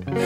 Mm-hmm.